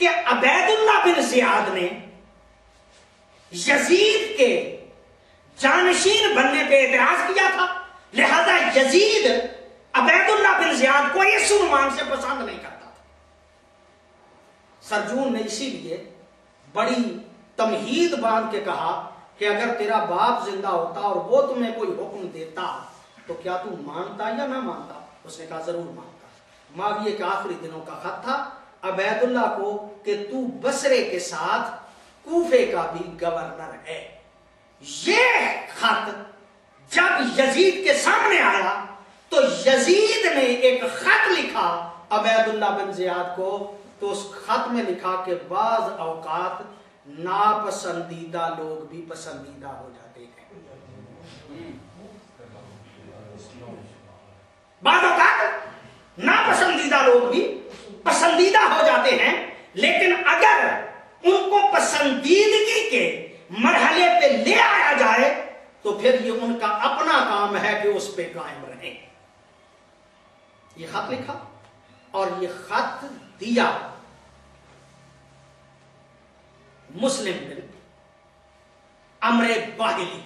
कि अबैदुल्ला बिन जियाद ने यजीद के जानशीन बनने पे एतराज़ किया था। लिहाजा यजीद अबैदुल्ला बिन जियाद को इस उन्वान से पसंद नहीं करता था। सरजून ने इसीलिए बड़ी तमहीद बाँध के कहा कि अगर तेरा बाप ज़िंदा होता और वो तुम्हें कोई हुक्म देता तो क्या तू मानता या ना मानता? उसने कहा, ज़रूर मानता। माविये के आखिरी दिनों का खत था। अबैदुल्ला को कि तू बसरे के साथ कूफे का भी गवर्नर है। ये खत। जब यजीद के सामने आया तो यजीद ने एक खत लिखा अबैदुल्ला बिन जियाद को तो उस खत में लिखा कि बाज औकात नापसंदीदा लोग भी पसंदीदा हो जाते हैं। बाद औकात नापसंदीदा लोग भी पसंदीदा हो जाते हैं, लेकिन अगर उनको पसंदीदगी के मरहले पे ले आया जाए तो फिर ये उनका अपना काम है कि उस पर कायम रहे। ये खत लिखा और ये खत दिया। मुस्लिम बिन अमरे बाहिली।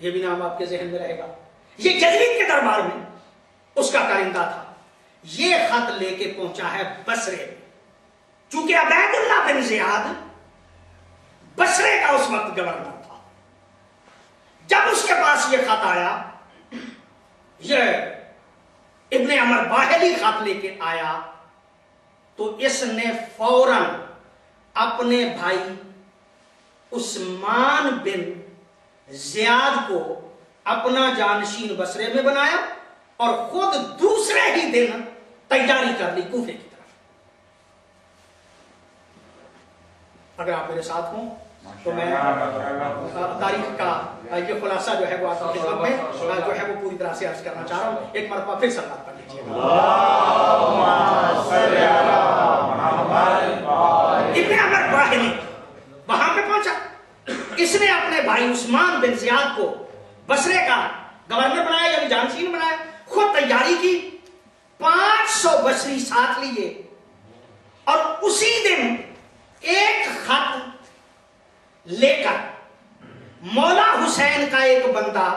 ये भी नाम आपके जहन में रहेगा। ये जजरीन के दरबार में उसका कारिंदा था। ये खत लेके पहुँचा है बसरे चूँकि अबैदुल्ला बिन जियाद बसरे का उस वक्त गवर्नर था। जब उसके पास ये खत आया, ये इब्ने अमर बाहली खत लेके आया तो इसने फ़ौरन अपने भाई उस्मान बिन जियाद को अपना जानशीन बसरे में बनाया और खुद दूसरे ही दिन तैयारी कर ली कूफे की तरफ़। अगर आप मेरे साथ हों तो मैं तारीख का ये खुलासा जो है वो आपकी खिदमत में जो है वो पूरी तरह से अर्ज़ करना चाह रहा हूँ। एक मरतबा फिर सलाह कर लीजिए। इब्ने अमर बाहिनी वहाँ पे पहुँचा। इसने अपने भाई उस्मान बिन जियाद को बसरे का गवर्नर बनाया यानी जानशीन बनाया खुद तैयारी की। 500 बसरी साथ लिए। और उसी दिन एक खत लेकर मौला हुसैन का एक बंदा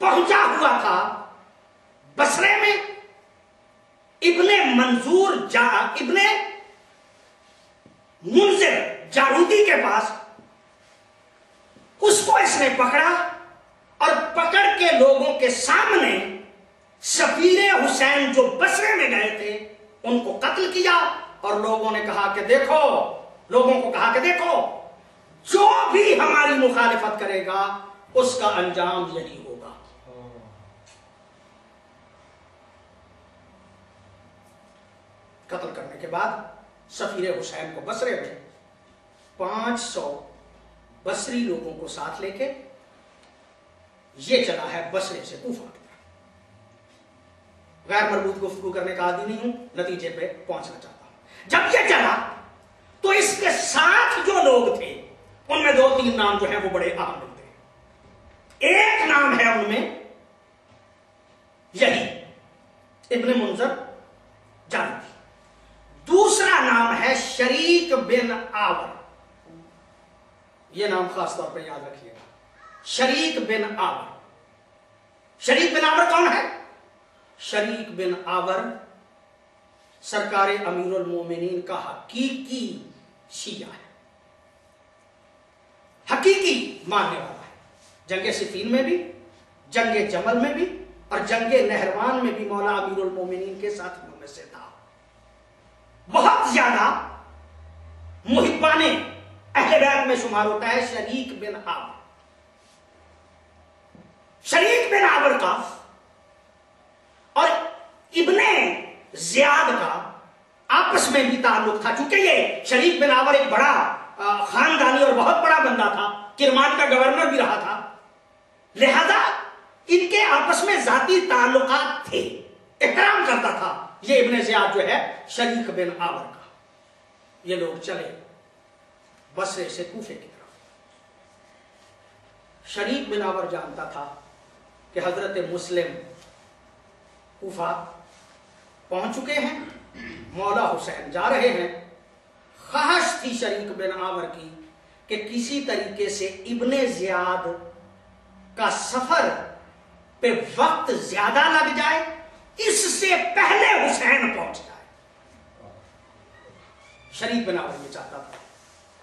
पहुँचा हुआ था बसरे में। इब्ने मंजूर जा, इब्ने मुंजिर जारूदी के पास, उसको इसने पकड़ा और पकड़ के लोगों के सामने सफीर हुसैन जो बसरे में गए थे, उनको कत्ल किया और लोगों ने कहा कि देखो, लोगों को कहा कि देखो, जो भी हमारी मुखालिफत करेगा, उसका अंजाम यही होगा। कत्ल करने के बाद सफीर हुसैन को बसरे में पाँच सौ बसरी लोगों को साथ लेके, ये चला है बसरे से कूफा गैर मरबूत गुफ्तगू करने का आदि नहीं हूँ, नतीजे पे पहुँचना चाहता जब ये चला तो इसके साथ जो लोग थे, उनमें दो तीन नाम जो है, वो बड़े अहम मिलते एक नाम है उनमें, यही, इब्ने मुंजर जानती दूसरा नाम है शरीक बिन आवर। यह नाम खास तौर पर याद रखिएगा। शरीक बिन आवर। शरीक बिन आवर कौन है? शरीक बिन आवर, सरकार अमीरुल मोमिनीन का हकीकी शिया है। हकीकी मानने वाला है। जंगे सिफीन में भी, जंगे जमल में भी, और जंगे नहरवान में भी मौला अमीरुल मोमिनीन के साथ में से था। बहुत ज़्यादा मुहिबाने अहले में शुमार होता है शरीक बिन आवर। शरीक बिन आवर का और इब्ने जियाद का आपस में भी ताल्लुक था। चूँकि ये शरीक बिन एक बड़ा खानदानी और बहुत बड़ा बंदा था, किरमान का गवर्नर भी रहा था। लिहाजा इनके आपस में जाती ताल्लुकात थे। एहतराम करता था ये इब्ने जियाद जो है शरीक बिन आवर का। ये लोग चले बसरे से कूफे की तरफ़। शरीक बिन आवर जानता था कि हज़रत मुस्लिम कूफा पहुँच चुके हैं। मौला हुसैन जा रहे हैं। ख्वाहिश थी शरीक बिन आवर की कि किसी तरीके से इब्ने जियाद का सफ़र पे वक्त ज़्यादा लग जाए, इससे पहले हुसैन पहुँच जाए। शरीक बिन आवर ये चाहता था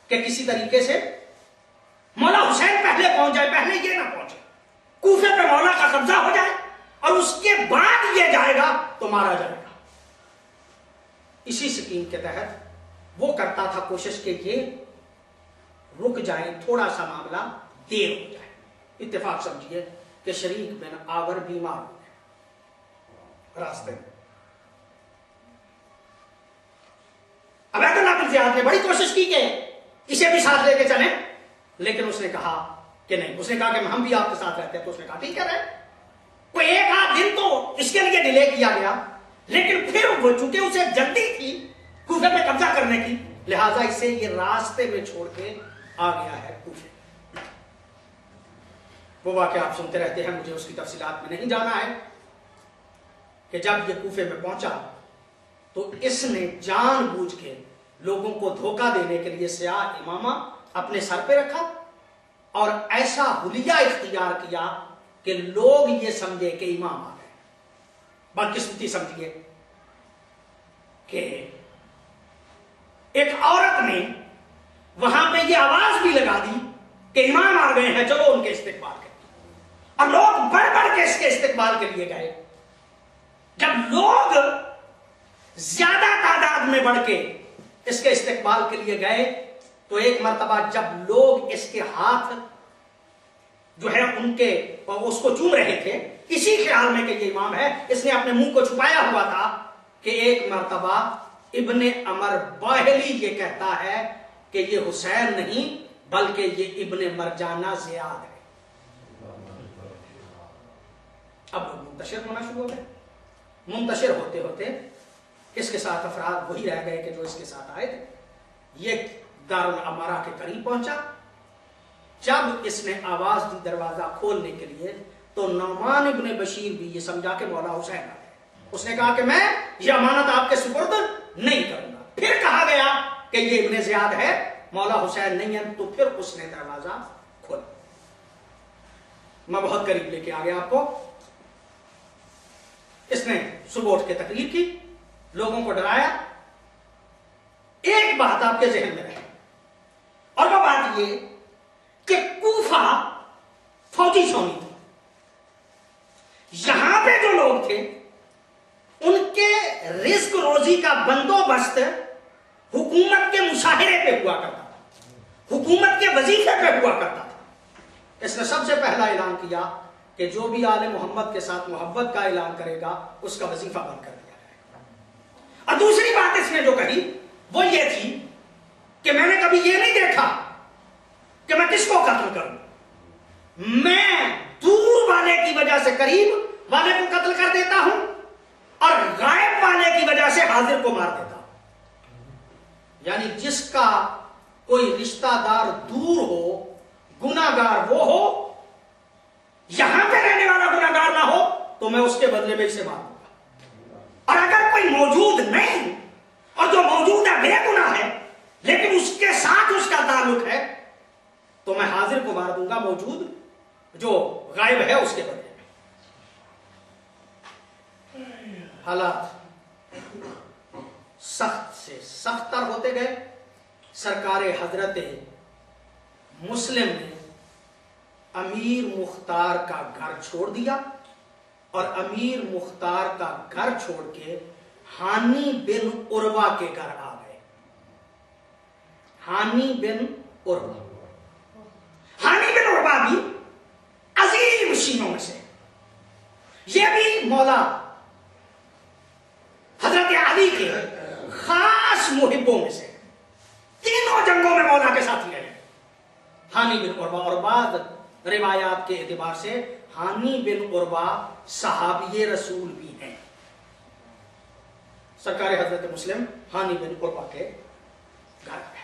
कि किसी तरीके से मौला हुसैन पहले पहुँच जाए, पहले ये ना पहुँचे। कूफे पे मौला का कब्जा हो जाए और उसके बाद ये जाएगा तो मारा जाएगा। इसी स्कीम के तहत वो करता था कोशिश के ये रुक जाए, थोड़ा सा मामला देर हो जाए। इत्तेफाक समझिए कि शरीक बिन आवर बीमार हो गए। रास्ते। में अबैदुल्लाह बिन ने बड़ी कोशिश की कि इसे भी साथ लेके चले, लेकिन उसने कहा कि नहीं। उसने कहा कि हम भी आपके साथ रहते हैं तो उसने कहा, ठीक है कोई एक आध दिन तो इसके लिए डिले किया गया। लेकिन फिर वो चूँकि उसे जल्दी थी कूफे में कब्जा करने की, लिहाजा इसे ये रास्ते में छोड़ के आ गया है कूफे वो वाक्य आप सुनते रहते हैं, मुझे उसकी तफसीलात में नहीं जाना है कि जब ये कूफे में पहुँचा तो इसने जानबूझ के लोगों को धोखा देने के लिए सियाह इमामा अपने सर पे रखा और ऐसा हुलिया इख्तियार किया कि लोग ये समझे कि इमाम बदकिस्मती समझिए कि एक औरत ने वहाँ पे ये आवाज़ भी लगा दी कि इमाम आ गए हैं, चलो उनके इस्तेमाल के और लोग बढ़ बढ़ के इसके इस्तेमाल के लिए गए। जब लोग ज़्यादा तादाद में बढ़ के इसके इस्तेमाल के लिए गए तो एक मरतबा जब लोग इसके हाथ जो है उनके, उसको चूम रहे थे। इसी ख्याल में कि ये इमाम है, इसने अपने मुँह को छुपाया हुआ था कि एक मरतबा इब्ने अमर बाहली ये कहता है कि ये हुसैन नहीं, बल्कि ये इब्ने मरजाना जियाद है। अब मुंतशिर होना शुरू हो। गए मुंतशिर होते होते इसके साथ अफराद वही रह गए कि जो इसके साथ आए थे। ये दारुल अमारा के करीब पहुँचा। जब इसने आवाज़ दी दरवाज़ा खोलने के लिए तो नौमान इब्ने बशीर भी ये समझा के मौला हुसैन आ उसने कहा कि मैं ये अमानत आपके सुपुर्द नहीं करूँगा। फिर कहा गया कि ये इब्ने जियाद है, मौला हुसैन नहीं है तो फिर उसने दरवाज़ा खोला। मैं बहुत करीब लेके आ गया आपको। इसने सुबह उठ के तकलीफ़ की, लोगों को डराया। एक बात आपके जहन में रहे। और वह बात ये फौजी छोनी थी यहाँ पे जो लोग थे, उनके रिस्क रोजी का बंदोबस्त हुकूमत के मुशाहरे पे हुआ करता था। हुकूमत के वजीफे पे हुआ करता था। इसने सबसे पहला ऐलान किया कि जो भी आले मोहम्मद के साथ मोहब्बत का ऐलान करेगा, उसका वजीफा बंद कर दिया जाएगा। और दूसरी बात इसने जो कही, वो ये थी कि मैंने कभी ये नहीं देखा कि मैं किसको कत्ल करूँ। मैं दूर वाले की वजह से करीब वाले को कत्ल कर देता हूँ और गायब वाले की वजह से हाजिर को मार देता हूँ। यानी जिसका कोई रिश्तादार दूर हो, गुनागार वो हो, यहाँ पे रहने वाला गुनागार ना हो तो मैं उसके बदले में इसे मार दूँगा। और अगर कोई मौजूद नहीं, और जो मौजूद है बेगुना है, लेकिन उसके साथ उसका ताल्लुक है तो मैं हाजिर को मार दूँगा मौजूद जो गायब है उसके बदले। में हालात सख्त से सख्तर होते गए। सरकार हज़रत मुस्लिम ने अमीर मुख्तार का घर छोड़ दिया और अमीर मुख्तार का घर छोड़ के हानी बिन उर्वा के घर आ गए। हानी बिन उर्वा हानी बिन उर्वा भी अजीम शीनों में से ये भी मौला हज़रत अली के खास मुहिबों में से तीनों जंगों में मौला के साथी रहे हानी बिन उर्वा और बाद रिवायात के एतबार से हानी बिन उर्वा सहाबी रसूल भी हैं। सरकार हज़रत मुस्लिम हानी बिन उर्वा के घर है।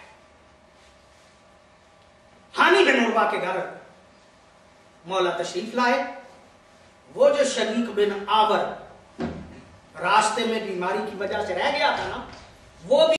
हानी बिन उर्वा के घर मौला तशरीफ़ लाए। वो जो शरीक बिन आवर रास्ते में बीमारी की वजह से रह गया था ना, वो भी